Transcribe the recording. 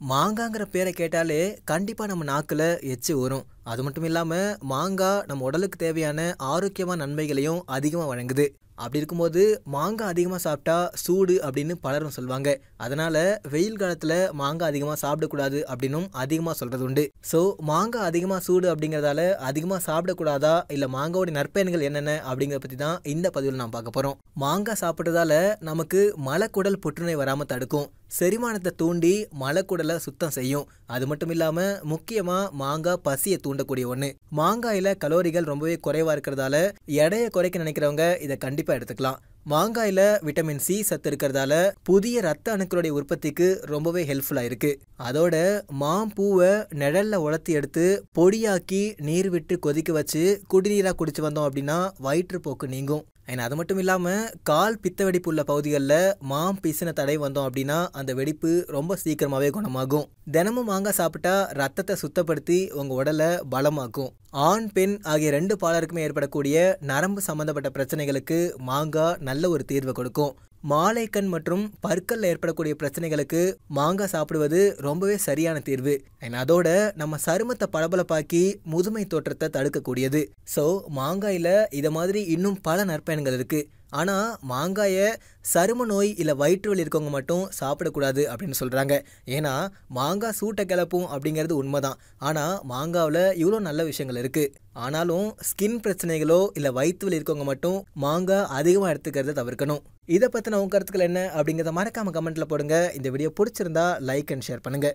மாங்காங்கிற பேரை கேட்டாலே கண்டிப்பாக நம்ம நாக்கில் எச்சி வரும் அது மட்டும் இல்லாமல் மாங்காய் நம்ம உடலுக்கு தேவையான ஆரோக்கியமான நன்மைகளையும் அதிகமாக வழங்குது. அப்படி இருக்கும்போது மாங்காய் அதிகமாக சாப்பிட்டா சூடு அப்படின்னு பலரும் சொல்லுவாங்க அதனால் வெயில் காலத்தில் மாங்காய் அதிகமாக சாப்பிடக்கூடாது அப்படின்னும் அதிகமாக சொல்கிறது உண்டு. ஸோ மாங்காய் அதிகமாக சூடு அப்படிங்கிறதால அதிகமாக சாப்பிடக்கூடாதா இல்லை மாங்காவோட நற்பயன்கள் என்னென்ன அப்படிங்கிறத பற்றி தான் இந்த பதிவில் நாம் பார்க்க போகிறோம் மாங்காய் சாப்பிட்றதால நமக்கு மலக்குடல் புற்றுநோய் வராமல் தடுக்கும். செரிமானத்தை தூண்டி மலக்குடலை சுத்தம் செய்யும். அது மட்டும் இல்லாமல் முக்கியமாக மாங்காய் பசியை தூண்டக்கூடிய ஒன்று மாங்காயில் கலோரிகள் ரொம்பவே குறைவாக இருக்கிறதால எடையை குறைக்க நினைக்கிறவங்க இதை கண்டிப்பாக எடுத்துக்கலாம். மாங்காயில் விட்டமின் சி சத்து இருக்கிறதால புதிய ரத்த அணுக்களுடைய உற்பத்திக்கு ரொம்பவே ஹெல்ப்ஃபுல்லாக இருக்குது அதோட மாம்பூவை நிழலில் உலர்த்தி எடுத்து பொடியாக்கி நீர் விட்டு கொதிக்க வச்சு குடிநீராக குடிச்சு வந்தோம் அப்படின்னா வயிற்றுப்போக்கு நீங்கும். அண்ட் அது மட்டும் இல்லாமல் கால் பித்த வெடிப்பு உள்ள பகுதிகளில் மாம் பிசின தடை வந்தோம் அப்படின்னா அந்த வெடிப்பு ரொம்ப சீக்கிரமாகவே குணமாகும். தினமும் மாங்காய் சாப்பிட்டா ரத்தத்தை சுத்தப்படுத்தி உங்கள் உடலை பலமாக்கும். ஆண் பெண் ஆகிய ரெண்டு பாலருக்குமே ஏற்படக்கூடிய நரம்பு சம்பந்தப்பட்ட பிரச்சனைகளுக்கு மாங்காய் நல்ல ஒரு தீர்வை கொடுக்கும். மாலைக்கண் மற்றும் பற்கள்ல ஏற்படக்கூடிய பிரச்சனைகளுக்கு மாங்காய் சாப்பிடுவது ரொம்பவே சரியான தீர்வு. அண்ட் அதோட நம்ம சருமத்தை பளபளப்பாக்கி முதுமை தோற்றத்தை தடுக்கக்கூடியது. ஸோ மாங்காயில் இதை மாதிரி இன்னும் பல நற்பயன்கள் இருக்குது ஆனால் மாங்காயை சரும நோய் இல்லை வயிற்று வலி இருக்கவங்க மட்டும் சாப்பிடக்கூடாது அப்படின்னு சொல்கிறாங்க ஏன்னா மாங்காய் சூட்டை கிளப்பும் அப்படிங்கிறது உண்மைதான். ஆனால் மாங்காவில் இவ்வளோ நல்ல விஷயங்கள் இருக்குது ஆனாலும் ஸ்கின் பிரச்சனைகளோ இல்லை வயிற்று வலி இருக்கவங்க மட்டும் மாங்காய் அதிகமாக எடுத்துக்கிறத தவிர்க்கணும். இதை பற்றின உங்க கருத்துக்கள் என்ன அப்படிங்கிறத மறக்காம கமெண்ட்டில் போடுங்க. இந்த வீடியோ பிடிச்சிருந்தா லைக் அண்ட் ஷேர் பண்ணுங்கள்